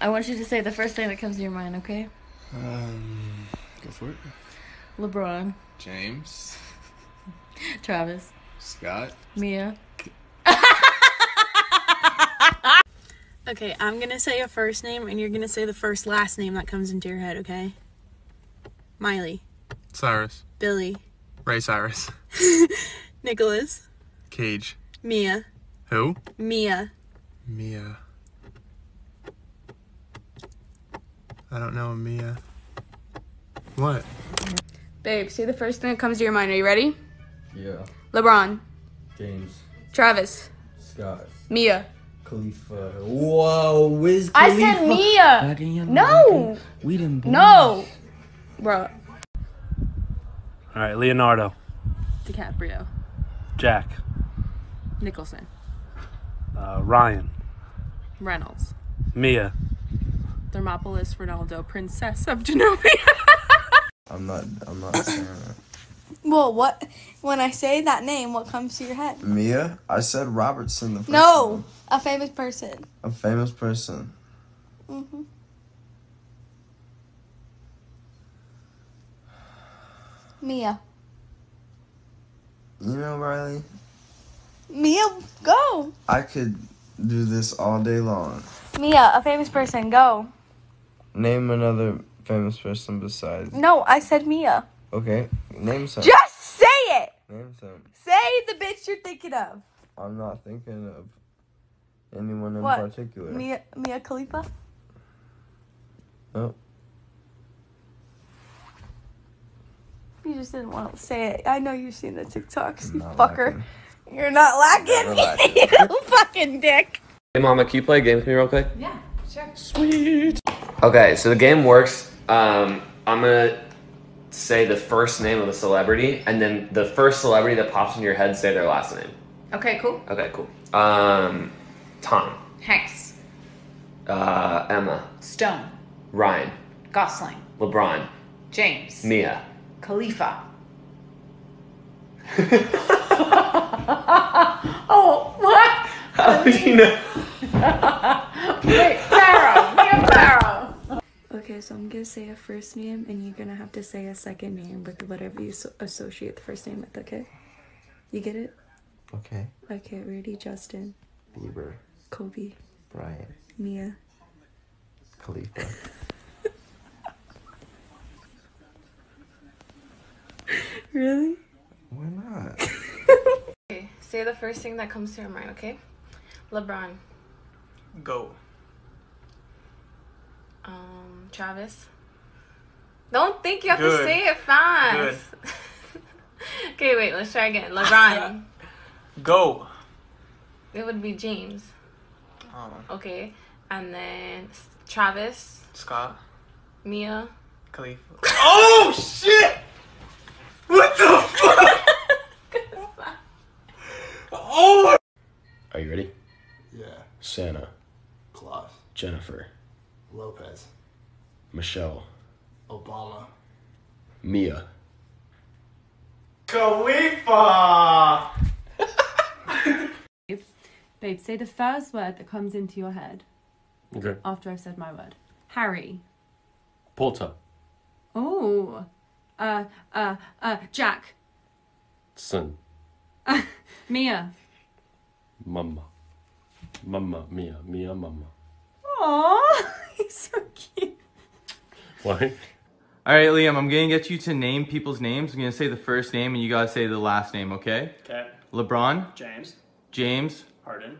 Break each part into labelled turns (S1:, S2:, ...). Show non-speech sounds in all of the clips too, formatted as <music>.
S1: I want you to say the first thing that comes to your mind, okay?
S2: Um, go for it.
S1: LeBron,
S2: James, <laughs>
S1: Travis,
S2: Scott,
S1: Mia. <laughs>
S3: Okay, I'm gonna say a first name and you're gonna say the first last name that comes into your head, okay? Miley,
S2: Cyrus,
S3: Billy,
S2: Ray Cyrus, <laughs>
S3: Nicholas,
S2: Cage.
S3: Mia,
S2: Who?
S3: Mia,
S2: Mia. I don't know Mia. What?
S4: Babe, say the first thing that comes to your mind. Are you ready?
S5: Yeah.
S4: LeBron,
S5: James.
S4: Travis,
S5: Scott.
S4: Mia.
S5: Khalifa. Whoa, Wiz
S4: I said Mia.
S5: Back in your
S4: No.
S5: We didn't
S4: No. Bro.
S6: All right, Leonardo,
S1: DiCaprio,
S6: Jack,
S1: Nicholson,
S6: uh, Ryan,
S1: Reynolds,
S6: Mia,
S1: Thermopolis, Ronaldo, Princess of Genovia. <laughs>
S5: I'm not. I'm not saying that.
S7: Well, what when I say that name, what comes to your head?
S5: Mia. I said Robertson. The first
S7: No,
S5: one.
S7: a famous person.
S5: A famous person.
S7: hmm Mia.
S5: You know, Riley.
S7: Mia, go.
S5: I could do this all day long.
S7: Mia, a famous person, go.
S5: Name another famous person besides.
S7: No, I said Mia.
S5: Okay. Name some.
S7: Just say it.
S5: Name some.
S7: Say the bitch you're thinking of.
S5: I'm not thinking of anyone in
S7: What?
S5: particular.
S7: Mia, Mia Khalifa.
S5: Nope.
S7: You just didn't want to say it. I know you've seen the TikToks, you fucker.
S5: lacking.
S7: You're not lacking.
S5: Never lacking. <laughs>
S7: you fucking dick.
S8: Hey, Mama, can you play a game with me real quick?
S1: yeah, sure.
S8: Sweet. Okay, so the game works. Um, I'm gonna say the first name of a celebrity, and then the first celebrity that pops into your head, say their last name.
S1: Okay, cool.
S8: Okay, cool. Um, Tom,
S1: Hanks,
S8: uh, Emma,
S1: Stone,
S8: Ryan,
S1: Gosling,
S8: LeBron,
S1: James,
S8: Mia.
S1: Khalifa. <laughs> oh, what?
S8: How did you know? <laughs>
S4: Okay, so I'm gonna say a first name, and you're gonna have to say a second name with whatever you so- associate the first name with. Okay? You get it?
S5: Okay.
S4: Okay, ready? Justin,
S5: Bieber.
S4: Kobe,
S5: Bryant.
S4: Mia.
S5: Khalifa. <laughs>
S4: Really?
S5: Why not? <laughs>
S3: Okay, say the first thing that comes to your mind, okay? LeBron,
S2: Go.
S3: Um, Travis. Don't think you have to say it fast. <laughs> okay, wait, let's try again. LeBron. <laughs>
S2: Go.
S3: it would be James.
S2: Oh,
S3: Okay, and then Travis,
S2: Scott,
S3: Mia.
S2: Khalifa. <laughs> Oh shit! What the fuck? oh
S9: Are you ready?
S5: Yeah.
S9: Santa,
S5: Claus.
S9: Jennifer,
S5: Lopez.
S9: Michelle,
S5: Obama.
S9: Mia.
S2: Khalifa. <laughs>
S10: Babe, say the first word that comes into your head
S9: Okay.
S10: after I've said my word. Harry.
S9: Potter,
S10: Oh. Uh, uh, uh, Jack.
S9: Son, <laughs>
S10: Mia.
S9: Mama. Mama, Mia, Mia, Mama.
S10: Aww, <laughs> he's so cute.
S9: Why?
S11: All right, Liam, I'm gonna get you to name people's names. I'm gonna say the first name and you gotta say the last name, okay?
S6: Okay.
S11: LeBron,
S6: James,
S11: James,
S6: Harden,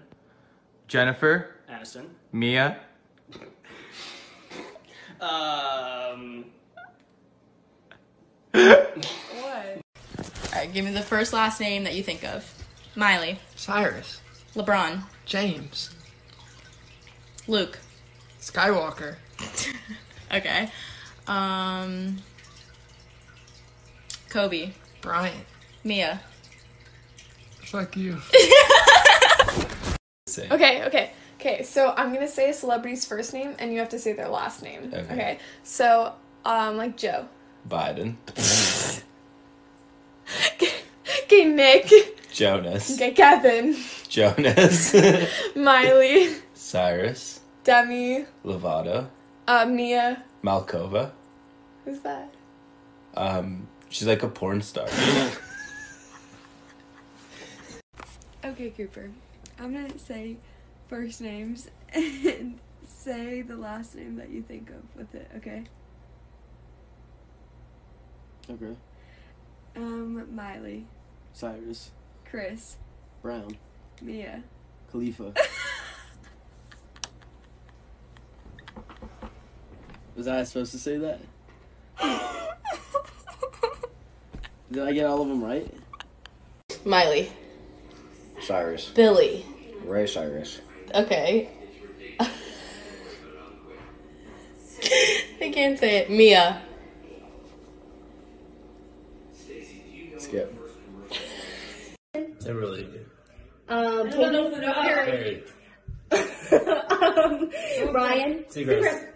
S11: Jennifer,
S6: Aniston.
S11: Mia, <laughs>
S6: Um, what?
S1: Alright, give me the first last name that you think of. Miley,
S12: Cyrus,
S1: LeBron,
S12: James,
S1: Luke.
S12: Skywalker, <laughs>
S1: Okay. Um Kobe,
S12: Bryant.
S1: Mia.
S12: Fuck you. <laughs>
S4: Okay, okay, okay. So I'm gonna say a celebrity's first name, and you have to say their last name.
S9: Okay.
S4: So, um, like Joe.
S9: Biden, <laughs>
S4: Okay, Nick.
S9: Jonas,
S4: Okay, Kevin.
S9: Jonas,
S4: Miley.
S9: Cyrus,
S13: Demi.
S9: Lovato,
S13: Uh, Mia.
S9: Malkova.
S13: Who's that?
S9: Um, she's like a porn star. <laughs>
S4: Okay, Cooper. I'm gonna say first names <laughs> and say the last name that you think of with it, okay?
S14: Okay.
S4: Um, Miley,
S14: Cyrus.
S4: Chris,
S14: Brown.
S4: Mia.
S14: Khalifa. <laughs> Was I supposed to say that? <laughs> Did I get all of them right?
S1: Miley.
S15: Cyrus.
S1: Billy.
S15: Ray Cyrus.
S1: Okay. <laughs> I can't say it. Mia.
S15: Skip.
S9: Timberlake.
S16: Um,
S9: Katy
S16: Katy <laughs> um, Ryan.
S9: Seacrest.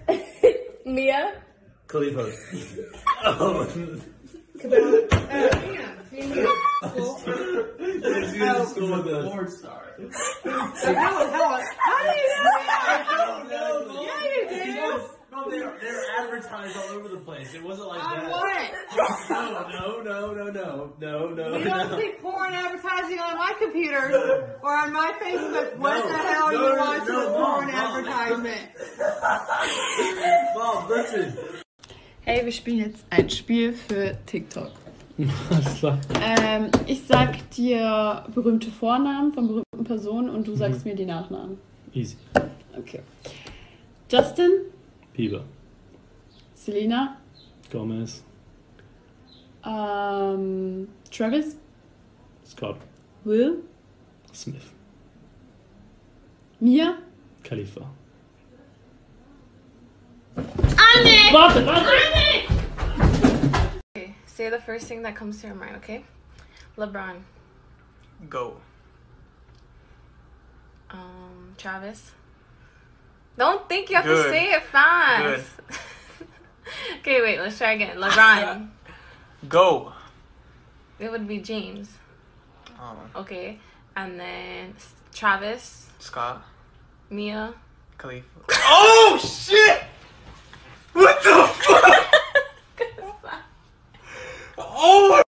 S1: Mia.
S9: Khalifa. <laughs>
S14: Oh, Porn star.
S10: How do you know? <laughs>
S14: know.
S10: Yeah, you do.
S14: No, they were, they were advertised all over the place. It wasn't like
S10: On
S14: that.
S10: what?
S14: No, no, no, no, no, no, no.
S10: You don't
S14: no.
S10: see porn advertising on my computer or on my Facebook. What
S14: No,
S10: the hell
S14: no,
S10: are you
S14: no,
S10: watching
S14: no,
S10: a
S14: Mom,
S10: porn
S14: Mom.
S10: advertisement? <laughs>
S14: Mom, listen.
S17: Hey, wir spielen jetzt ein Spiel für TikTok. <laughs> Ähm, ich sag dir berühmte Vornamen von berühmten Personen und du sagst mir die Nachnamen.
S6: Easy.
S17: Okay. Justin,
S6: Bieber.
S17: Selena,
S6: Gomez.
S17: ähm, Travis,
S6: Scott.
S17: Will,
S6: Smith.
S17: Mia,
S6: Khalifa.
S1: Andy!
S6: Warte, warte!
S1: Okay, say the first thing that comes to your mind, okay? LeBron.
S2: Go.
S1: Um, Travis. Don't think you have to say it fast. <laughs> Okay, wait, let's try again. <laughs> LeBron.
S2: Go.
S1: It would be James.
S2: Um,
S1: okay. And then Travis.
S2: Scott.
S1: Mia.
S2: Khalif. <laughs> oh, shit! What the <laughs> fuck? oh my